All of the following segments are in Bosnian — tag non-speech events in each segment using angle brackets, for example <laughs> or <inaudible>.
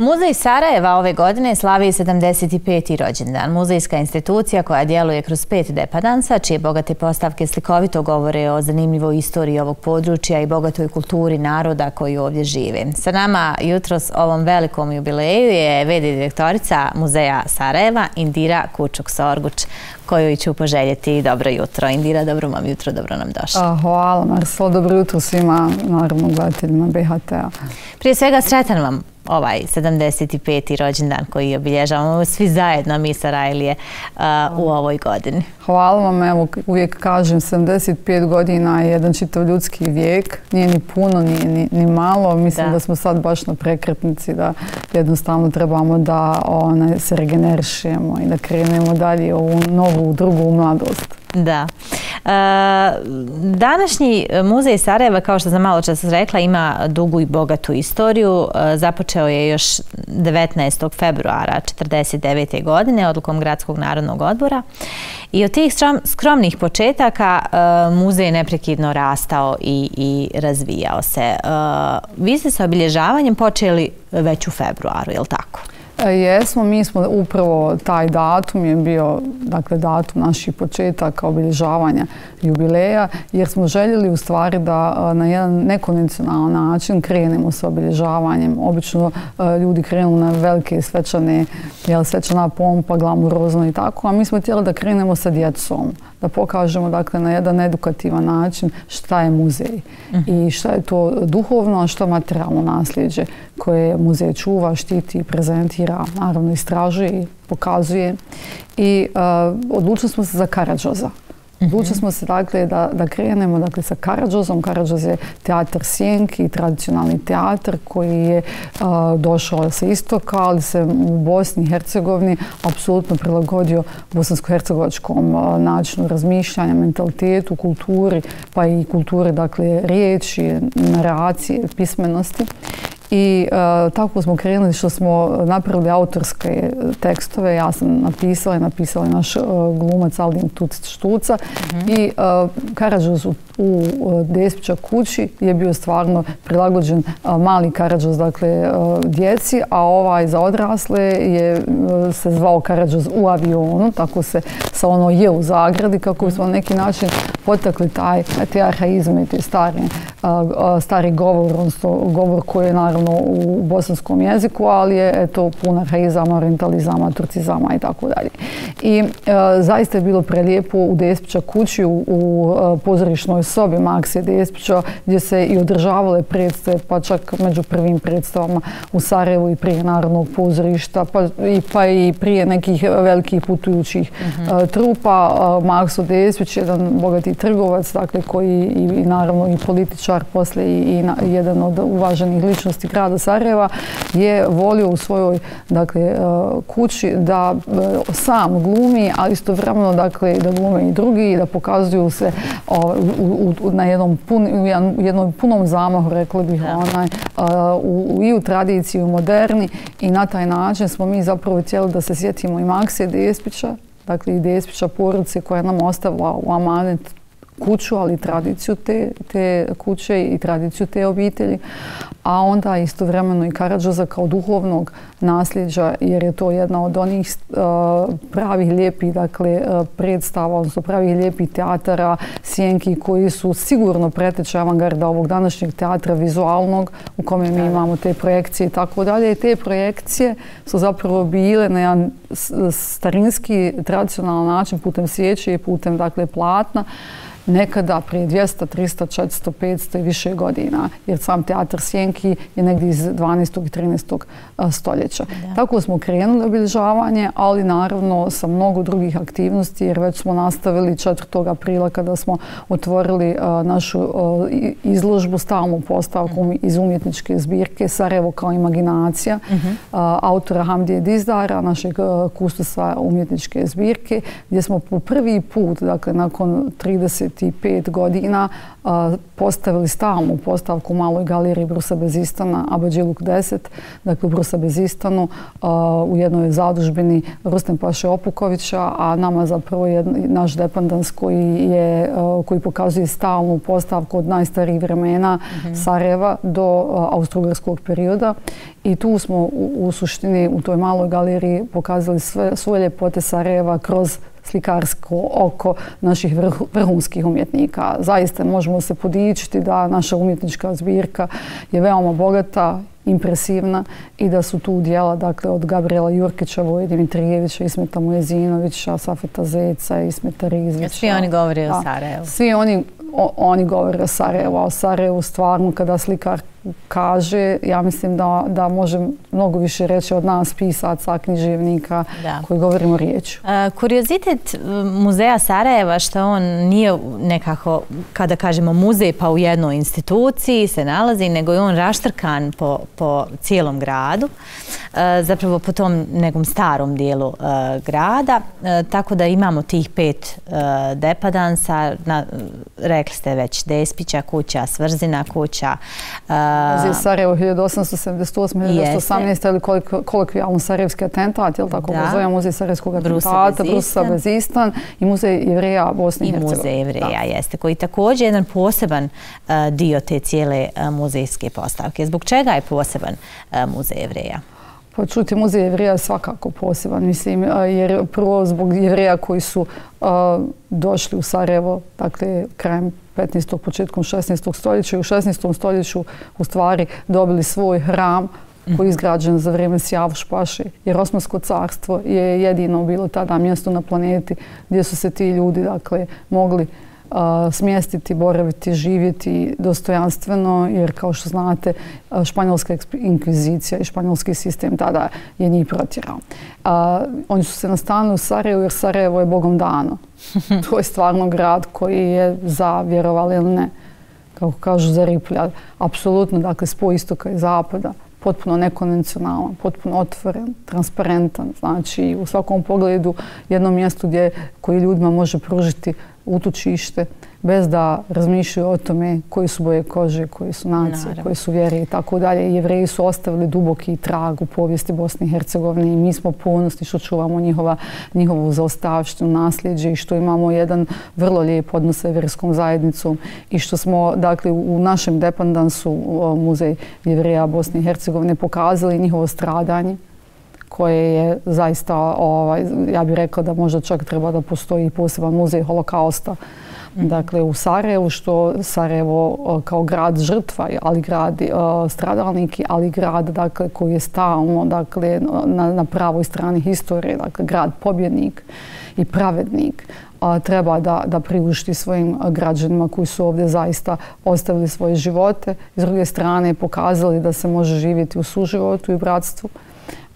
Muzej Sarajeva ove godine slavi 75. rođendan. Muzejska institucija koja djeluje kroz pet depadansa, čije bogate postavke slikovito govore o zanimljivoj istoriji ovog područja i bogatoj kulturi naroda koji ovdje žive. Sa nama jutro s ovom velikom jubileju je vedi direktorica Muzeja Sarajeva Indira Kučuk-Sorguć, koju ću poželjeti dobro jutro. Indira, dobro vam jutro, dobro nam došli. Hvala Marcelo, dobro jutro svima, naravno, gledateljima BHT-a. Prije svega, sretan vam ovaj 75. rođendan koji obilježavamo svi zajedno mi sa Rajlije u ovoj godini. Hvala vam, evo uvijek kažem 75 godina je jedan čitav ljudski vijek, nije ni puno, nije ni, malo, mislim da. smo sad baš na prekretnici da jednostavno trebamo da se regenerišemo i da krenemo dalje u novu, drugu mladost. Da. E, današnji muzej Sarajeva, kao što sam malo čas rekla, ima dugu i bogatu istoriju. E, započeo je još 19. februara 1949. godine odlukom Gradskog narodnog odbora. I od tih skromnih početaka e, muzej je neprekidno rastao i, i razvijao se. E, vi ste sa obilježavanjem počeli već u februaru, je li tako? E, jesmo, mi smo upravo taj datum je bio dakle, datum naših početaka obilježavanja jubileja jer smo željeli u stvari da e, na jedan nekonvencionalan način krenemo sa obilježavanjem. Obično e, ljudi krenu na velike svečane, jel, svečana pompa, glamurozno i tako, a mi smo htjeli da krenemo sa djecom da pokažemo dakle, na jedan edukativan način šta je muzej i šta je to duhovno, a što materijalno nasljeđe koje muzej čuva, štiti, prezentira, naravno istražuje i pokazuje. I uh, odlučili smo se za Karadžoza. Odlučili smo se dakle da, da krenemo dakle, sa Karadžozom. Karadžoz je teatar Sjenki, tradicionalni teatar koji je došao sa istoka, ali se u Bosni i Hercegovini apsolutno prilagodio bosansko-hercegovačkom načinu razmišljanja, mentalitetu, kulturi, pa i kulturi dakle, riječi, naracije, pismenosti. I uh, tako smo krenuli što smo napravili autorske tekstove. Ja sam napisala i napisala naš uh, glumac Aldin Tucic Štuca. Mm -hmm. I uh, Karadžuz u, u Despića kući je bio stvarno prilagođen mali Karadžuz, dakle, djeci, a ovaj za odrasle je se zvao Karadžuz u avionu, tako se sa ono je u zagradi, kako smo na neki način potakli taj, te arhaizme, te stari, stari govor, odnosno govor koji je naravno u bosanskom jeziku, ali je eto pun arhaizama, orientalizama, turcizama i tako dalje. I zaista je bilo prelijepo u Despića kući u, u pozorišnoj sobi Maksije Despića gdje se i održavale predstave, pa čak među prvim predstavama u Sarajevu i prije Narodnog pozorišta, pa i, pa i prije nekih velikih putujućih mhm. -huh. trupa. Makso Despić, jedan bogati trgovac, dakle, koji i, i naravno i političar, posle i, i na, jedan od uvaženih ličnosti grada Sarajeva je volio u svojoj dakle, e, kući da e, sam glumi, ali istovremeno dakle, da glume i drugi i da pokazuju se u, u, na jednom, pun, jednom punom zamahu, rekli bih, onaj, u, i u tradiciji, u moderni i na taj način smo mi zapravo htjeli da se sjetimo i Maksije Despića, dakle i Despića porodice koja nam ostavila u amanet kuću, ali tradiciju te, te kuće i tradiciju te obitelji, a onda istovremeno i Karadžoza kao duhovnog nasljeđa, jer je to jedna od onih uh, pravih lijepih dakle, uh, predstava, odnosno pravih lijepih teatara, sjenki koji su sigurno preteče avangarda ovog današnjeg teatra vizualnog u kome mi imamo te projekcije i tako dalje. I te projekcije su zapravo bile na jedan starinski, tradicionalan način putem sjeće i putem dakle, platna nekada prije 200, 300, 400, 500 i više godina, jer sam teatr Sjenki je negdje iz 12. i 13. stoljeća. Tako smo krenuli obilježavanje, ali naravno sa mnogo drugih aktivnosti, jer već smo nastavili 4. aprila kada smo otvorili našu izložbu stalnu postavku mhm. iz umjetničke zbirke Sarajevo kao imaginacija mhm. autora Hamdije Dizdara, našeg kustosa umjetničke zbirke, gdje smo po prvi put, dakle nakon 30 25 godina postavili stalnu postavku u maloj galeriji Brusa Bezistana, Abadžiluk 10, dakle u Brusa Bezistanu, u jednoj zadužbini Rustem Paše Opukovića, a nama zapravo je naš dependans koji, je, koji pokazuje stalnu postavku od najstarijih vremena mhm. Sarajeva do austrougarskog perioda. I tu smo u, u suštini u toj maloj galeriji pokazali sve, svoje ljepote Sarajeva kroz slikarsko oko naših vrhunskih umjetnika. Zaista možemo se podičiti da naša umjetnička zbirka je veoma bogata, impresivna i da su tu dijela dakle, od Gabriela Jurkića, Voje Dimitrijevića, Ismeta Mujezinovića, Safeta Zeca, Ismeta Rizvića. Svi oni govori o Sarajevu. Svi oni, oni govore o Sarajevu, a o Sarajevu stvarno kada slikar kaže, ja mislim da, da može mnogo više reći od nas pisaca, književnika koji govorimo riječ. E, kuriozitet muzeja Sarajeva što on nije nekako, kada kažemo muzej pa u jednoj instituciji se nalazi, nego je on raštrkan po, po cijelom gradu, e, zapravo po tom nekom starom dijelu e, grada, tako da imamo tih pet depadansa, na, rekli ste već Despića kuća, Svrzina kuća, Muzej Sarajevo 1878-1918 ili kolokvijalno Sarajevski atentat, je li tako da. zove Muzej Sarajevskog atentata, Brusa Bezistan i Muzej Jevreja Bosne i Hercegovine. I Muzej Jevreja, jeste, koji također jedan poseban dio te cijele muzejske postavke. Zbog čega je poseban Muzej Jevreja? Pa čuti, Muzej Jevreja je svakako poseban, mislim, jer prvo zbog Jevreja koji su došli u Sarajevo, dakle, krajem 15. početkom 16. stoljeća i u 16. stoljeću u stvari dobili svoj hram koji je izgrađen za vrijeme Sjavuš Paše. Jer Osmansko carstvo je jedino bilo tada mjesto na planeti gdje su se ti ljudi dakle, mogli smjestiti, boraviti, živjeti dostojanstveno, jer kao što znate, španjolska inkvizicija i španjolski sistem tada je njih protjerao. Oni su se nastanili u Sarajevu jer Sarajevo je Bogom dano. <laughs> To je stvarno grad koji je za vjerovali ili ne, kako kažu za Riplja, apsolutno, dakle, spoj istoka i zapada, potpuno nekonvencionalan, potpuno otvoren, transparentan. Znači, u svakom pogledu jedno mjesto gdje koji ljudima može pružiti utočište bez da razmišljaju o tome koji su boje kože, koji su nacije, koji su vjere i tako dalje. Jevreji su ostavili duboki trag u povijesti Bosne i Hercegovine i mi smo ponosni što čuvamo njihova, njihovu zaostavštinu, nasljeđe i što imamo jedan vrlo lijep odnos sa jeverskom zajednicom i što smo dakle, u našem dependansu Muzej Jevreja Bosne i Hercegovine pokazali njihovo stradanje koje je zaista, ovaj, ja bih rekla da možda čak treba da postoji poseban muzej holokausta mhm. Dakle, u Sarajevu, što Sarajevo kao grad žrtva, ali grad uh, stradalniki, ali grad dakle, koji je stalno dakle, na, na pravoj strani historije, dakle, grad pobjednik i pravednik, treba da, da priušti svojim građanima koji su ovdje zaista ostavili svoje živote. S druge strane, pokazali da se može živjeti u suživotu i bratstvu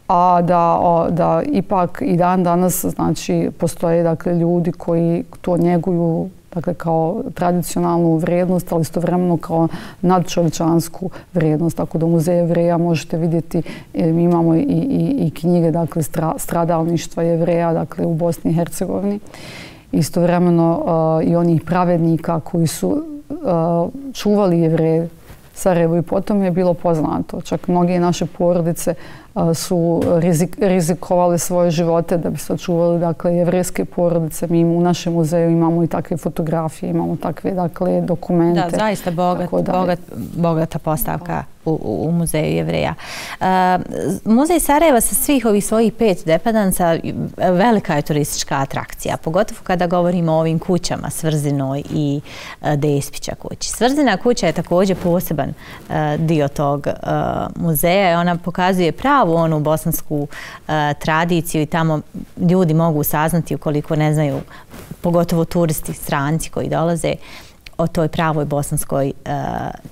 a da, da ipak i dan danas znači, postoje dakle, ljudi koji to njeguju dakle, kao tradicionalnu vrijednost, ali istovremeno kao nadčovečansku vrijednost. Tako da u muzeju Jevreja možete vidjeti, mi imamo i, i, i knjige dakle, stra, stradalništva Jevreja dakle, u Bosni i Hercegovini. Istovremeno uh, i onih pravednika koji su uh, čuvali Jevreje Sarajevo i potom je bilo poznato. Čak mnoge naše porodice su rizikovali svoje živote da bi sačuvali dakle, jevrijske porodice. Mi u našem muzeju imamo i takve fotografije, imamo takve dakle, dokumente. Da, zaista bogat, bogat, bogata postavka u, u muzeju jevreja. Uh, muzej Sarajeva sa svih ovih svojih pet depadanca velika je turistička atrakcija, pogotovo kada govorimo o ovim kućama Svrzinoj i uh, Despića kući. Svrzina kuća je također poseban uh, dio tog muzeja. Ona pokazuje pravu onu bosansku e, tradiciju i tamo ljudi mogu saznati ukoliko ne znaju, pogotovo turisti, stranci koji dolaze, o toj pravoj bosanskoj e,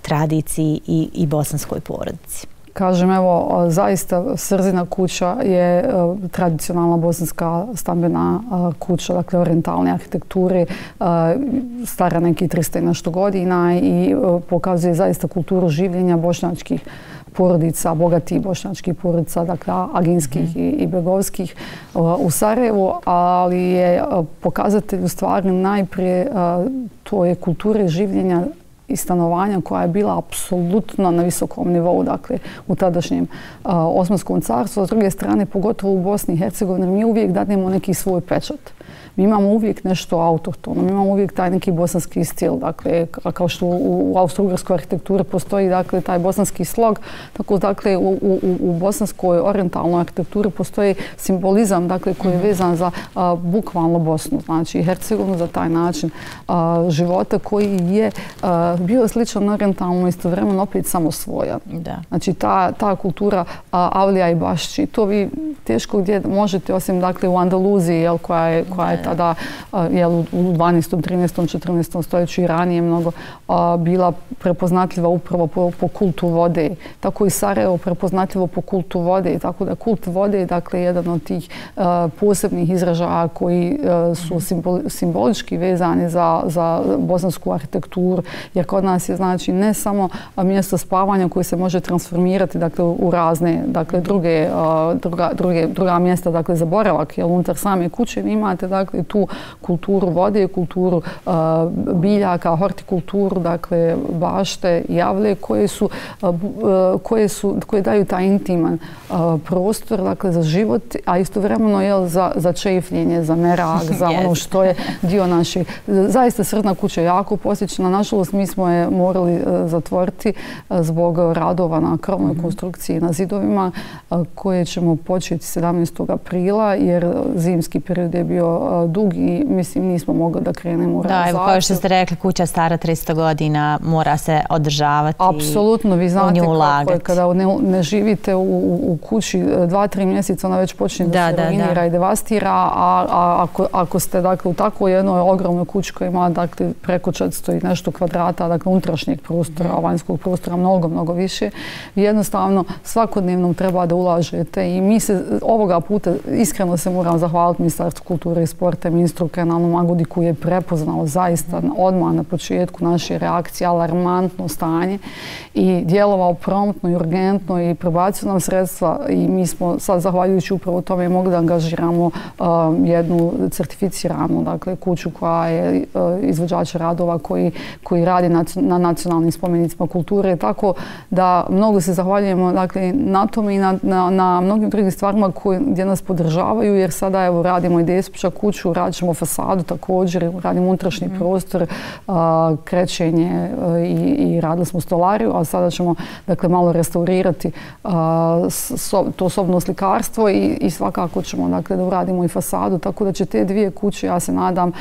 tradiciji i, i bosanskoj porodici. Kažem, evo, zaista Srzina kuća je e, tradicionalna bosanska stambena kuća, dakle, orientalne arhitekture, stara neki 300 i nešto godina i pokazuje zaista kulturu življenja bošnjačkih porodica, bogatih bošnjačkih porodica, dakle aginskih i, i begovskih u Sarajevu, ali je pokazatelj u stvari najprije to je kulture življenja i stanovanja koja je bila apsolutno na visokom nivou, dakle, u tadašnjem Osmanskom carstvu. S druge strane, pogotovo u Bosni i Hercegovini, mi uvijek dadnemo neki svoj pečat mi imamo uvijek nešto autohtono, mi imamo uvijek taj neki bosanski stil, dakle, kao što u, u austro-ugrskoj arhitekturi postoji dakle, taj bosanski slog, tako dakle, u, u, u bosanskoj orientalnoj arhitekturi postoji simbolizam dakle, koji je mhm. vezan za a, bukvalno Bosnu, znači Hercegovinu za taj način a, života koji je a, bio sličan orientalno istovremeno opet samo svoja. Da. Znači ta, ta kultura Avlija i Bašći, to vi teško gdje možete, osim dakle, u Andaluziji, jel, koja je, koja je tada jel, u 12. 13. 14. stoljeću i ranije mnogo bila prepoznatljiva upravo po, po kultu vode. Tako i Sarajevo prepoznatljivo po kultu vode. Tako da kult vode je dakle, jedan od tih posebnih izražaja koji su simbolički vezani za, za bosansku arhitekturu. Jer kod nas je znači ne samo mjesto spavanja koje se može transformirati dakle, u razne dakle, druge, druga, druge, druga mjesta dakle, za boravak. Jer unutar same kuće imate dakle, dakle, tu kulturu vode, kulturu biljaka, hortikulturu, dakle, bašte, javle, koje su, koje su, koje daju taj intiman prostor, dakle, za život, a istovremeno, je za, za čefljenje, za merak, za <laughs> ono što je dio naše. Zaista srdna kuća je jako posjećena. Nažalost, mi smo je morali uh, zatvoriti uh, zbog radova na krovnoj mm -hmm. konstrukciji na zidovima, uh, koje ćemo početi 17. aprila, jer zimski period je bio dug i mislim nismo mogli da krenemo u realizaciju. Da, evo kao što ste rekli, kuća stara 300 godina, mora se održavati Apsolutno, vi znate kako je kada ne, ne živite u, u kući e, dva, tri mjeseca, ona već počne da, da se ruinira i devastira, a, a ako, ako ste dakle, u takvoj jednoj ogromnoj kući koja ima dakle, preko 400 i nešto kvadrata, dakle unutrašnjeg prostora, mm vanjskog prostora, mnogo, mnogo više, jednostavno svakodnevno treba da ulažete i mi se ovoga puta iskreno se moram zahvaliti Ministarstvu kulture i sporta ministru Kenalu Magudi koji je prepoznao zaista odmah na početku naše reakcije alarmantno stanje i djelovao promptno i urgentno i prebacio nam sredstva i mi smo sad zahvaljujući upravo tome mogli da angažiramo um, jednu certificiranu dakle, kuću koja je uh, izvođača radova koji, koji radi na, na nacionalnim spomenicima kulture tako da mnogo se zahvaljujemo dakle, na tome i na, na, na mnogim drugim stvarima koji, gdje nas podržavaju jer sada evo radimo i Despića kuću radit ćemo fasadu također, radimo unutrašnji mm. prostor, a, krećenje a, i, i radili smo stolariju, a sada ćemo dakle, malo restaurirati a, so, to sobno slikarstvo i, i svakako ćemo dakle, da uradimo i fasadu, tako da će te dvije kuće, ja se nadam,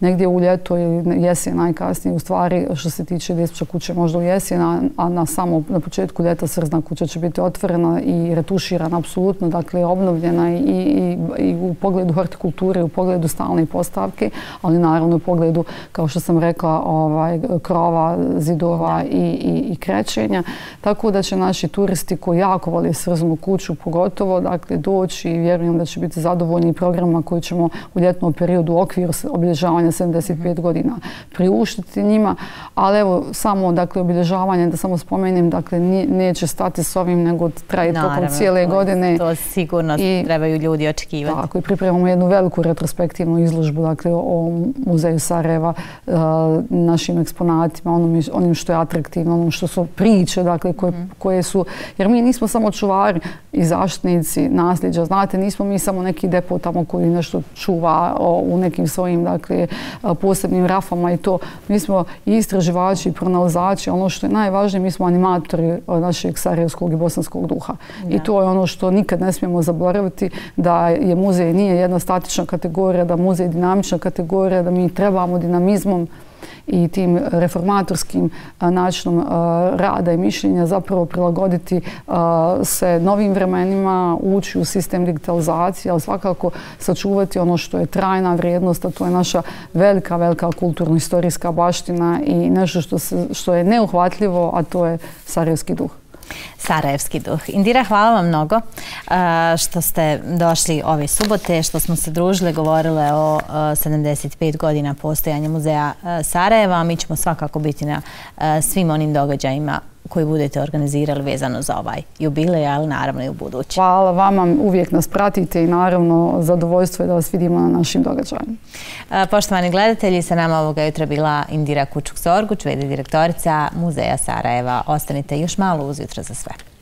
negdje u ljeto ili jesen najkasnije u stvari što se tiče djespića kuće možda u jesen, a na samo na početku ljeta srzna kuća će biti otvorena i retuširana apsolutno, dakle obnovljena i, i, i u pogledu hortikulture, u pogledu stalne postavke, ali naravno u pogledu, kao što sam rekla, ovaj, krova, zidova i, i, i krećenja. Tako da će naši turisti koji jako voli srznu kuću pogotovo, dakle, doći i vjerujem da će biti zadovoljni programa koji ćemo u ljetnom periodu u okviru obilježavanja 75 godina priuštiti njima. Ali evo, samo dakle, obilježavanje, da samo spomenim, dakle, neće stati s ovim, nego traje tokom cijele godine. To sigurno I, trebaju ljudi očekivati. Tako, i pripremamo jednu veliku retrospektivnu izložbu dakle, o muzeju Sarajeva, uh, našim eksponatima, onom, onim što je atraktivno, onom što su priče dakle, koje, koje su... Jer mi nismo samo čuvari i zaštnici nasljeđa, znate, nismo mi samo neki depot tamo koji nešto čuva o, u nekim svojim dakle, posebnim rafama i to. Mi smo i istraživači, i pronalazači, ono što je najvažnije, mi smo animatori našeg sarajevskog i bosanskog duha. I to je ono što nikad ne smijemo zaboraviti, da je muzej nije jedna statična kategorija, da muzej je dinamična kategorija, da mi trebamo dinamizmom i tim reformatorskim načinom rada i mišljenja zapravo prilagoditi se novim vremenima, ući u sistem digitalizacije, ali svakako sačuvati ono što je trajna vrijednost, a to je naša velika, velika kulturno-istorijska baština i nešto što, se, što je neuhvatljivo, a to je sarajevski duh. Sarajevski duh. Indira, hvala vam mnogo uh, što ste došli ove subote, što smo se družile, govorile o uh, 75 godina postojanja muzeja uh, Sarajeva. Mi ćemo svakako biti na svim onim događajima koji budete organizirali vezano za ovaj jubilej, ali naravno i u budući. Hvala vama, uvijek nas pratite i naravno zadovoljstvo je da vas vidimo na našim događajima. Poštovani gledatelji, sa nama ovoga jutra bila Indira Kučuk-Sorguć, vede direktorica Muzeja Sarajeva. Ostanite još malo uzjutra za sve.